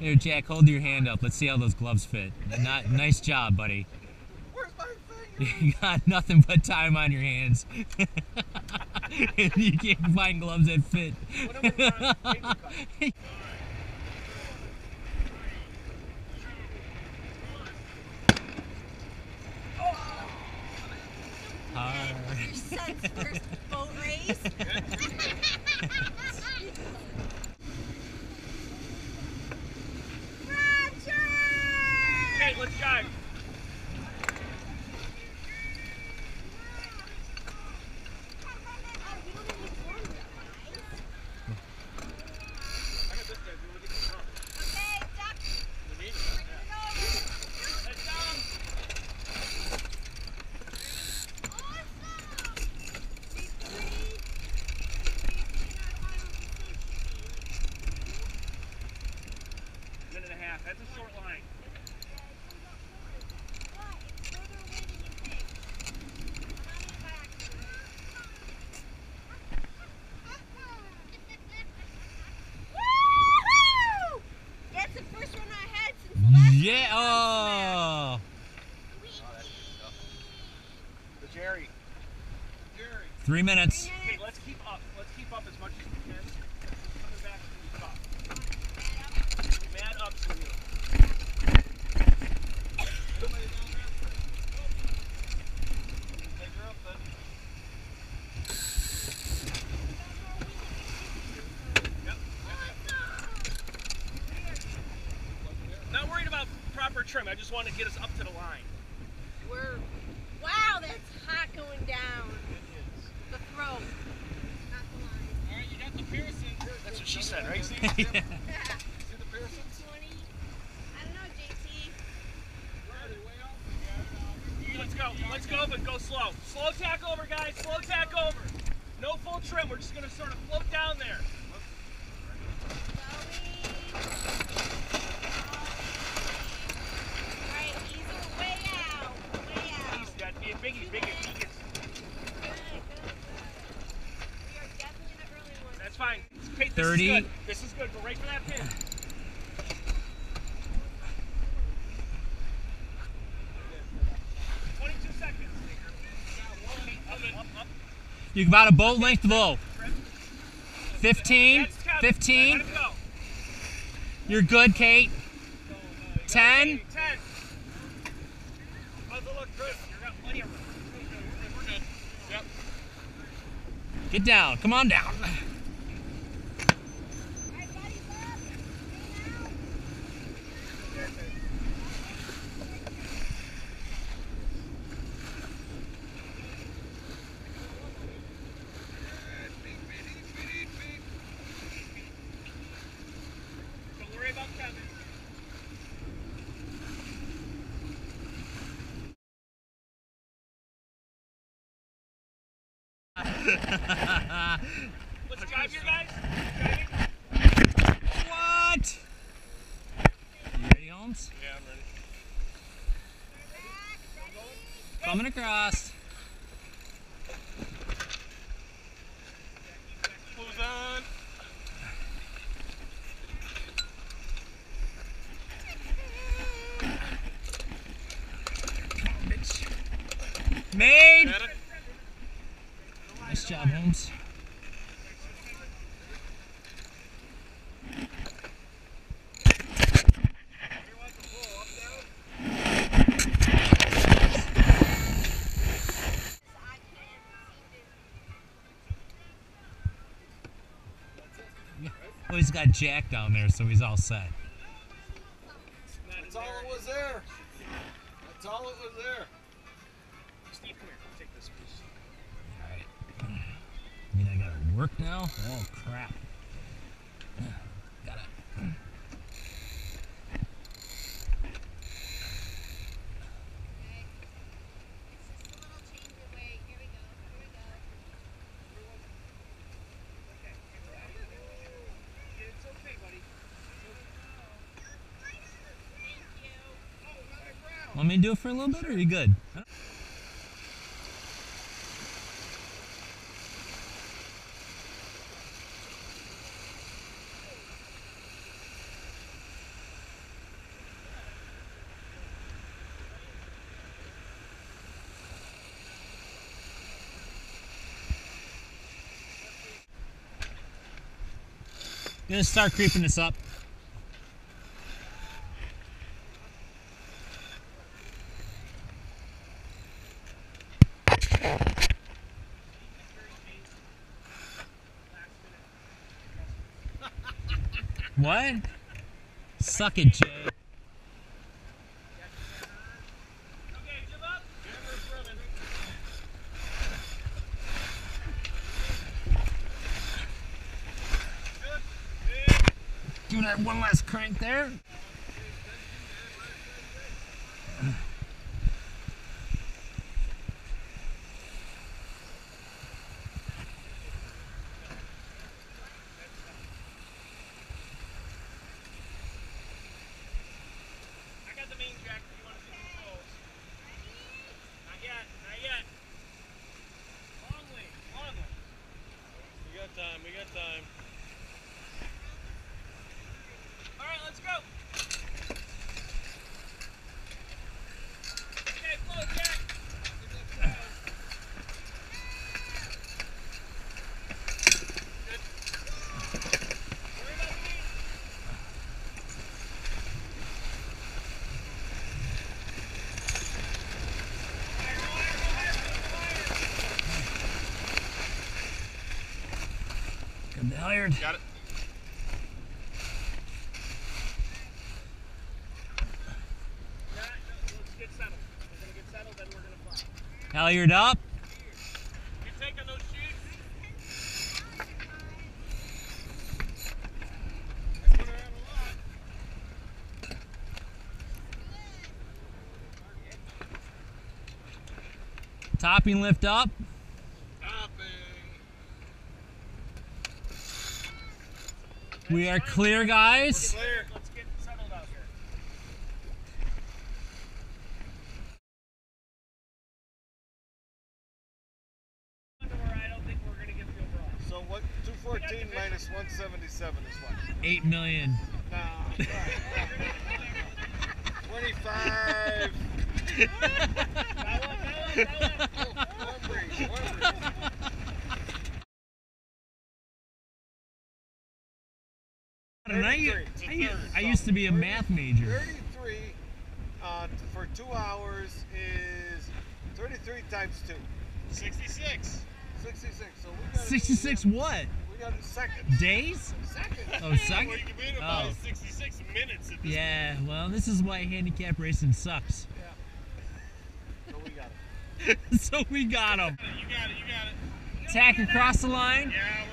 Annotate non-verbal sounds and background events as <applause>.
Here, Jack, hold your hand up. Let's see how those gloves fit. Not, nice job, buddy. Where's my finger? <laughs> You got nothing but time on your hands. <laughs> you can't find gloves that fit. <laughs> let's go. Okay, duck. Heads down. Minute and a half. That's a short line. Woo-hoo! That's the first one I had since the last Yeah. Oh. The Jerry. Jerry. Three minutes. Okay, let's keep up. Let's keep up as much as we can. Coming back to the top. Mad up, then. Yep. Not worried about proper trim. I just want to get us up to the line. We're wow, that's hot going down. The throat. Not the line. All right, you got the Pearson. That's what she said, right? See, Yeah. see the Pearsons? 20. I don't know, Let's go. Let's go, but go slow. Slow tack over, guys. Slow tack over. No full trim. We're just going to sort of float down there. 30. This is good. This is good. Go right for that pin. You're about a bow length low. 15, 15. You're good, Kate. 10. 10. Get down. Come on down. Let's drive here, guys. Driving. What? You ready, Holmes? Yeah, I'm ready. Coming across. Close on. Made. Got it. Nice job, Holmes. I can't seem to. Well, he's got Jack down there, so he's all set. That's all it was there. That's all it was there. Steve, come here. Take this piece. Alright. I mean, I gotta work now? Oh, crap. <sighs> Got Want me to do it for a little bit or are you good? Gonna start creeping this up. What? Suck it, Jay. Give that one last crank there. I got the main jack if you want to see the controls. Not yet, not yet. Long way, long way. We got time, we got time. All right, let's go. Okay, flow, Jack. Good. Worry about me. Higher, go higher, go higher, go higher. Got the halyard. Got it. Nah, no, let's get settled. We're gonna get settled, then we're gonna fly. Halyard up. You taking those sheets? I put her on a lot. Topping lift up. Topping. We are clear, guys. Clear. Let's get settled out here. Where I don't think we're gonna get the overall. So what? 214 minus 177 is what? Eight million. No. right, right. 25. That one, that one, that one. Oh, one breeze, one breeze. And I, u- 33. I, u- I used to be a math major. 33 uh, for two hours is 33 times 2. 66. 66. So we got 66 what? We got seconds. Days? Seconds. Oh, Well, second? you can beat it by Oh. 66 minutes at this Yeah, well, this is why handicap racing sucks. Yeah. So we got it. <laughs> so we got him. point. You got it, you got it. Tack across the line. Yeah,